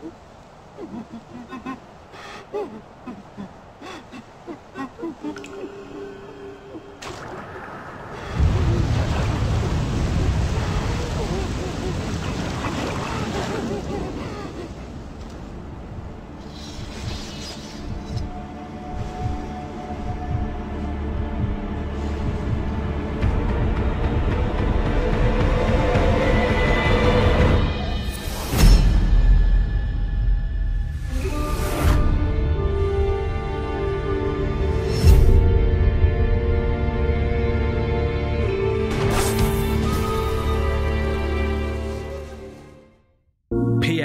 Thank you.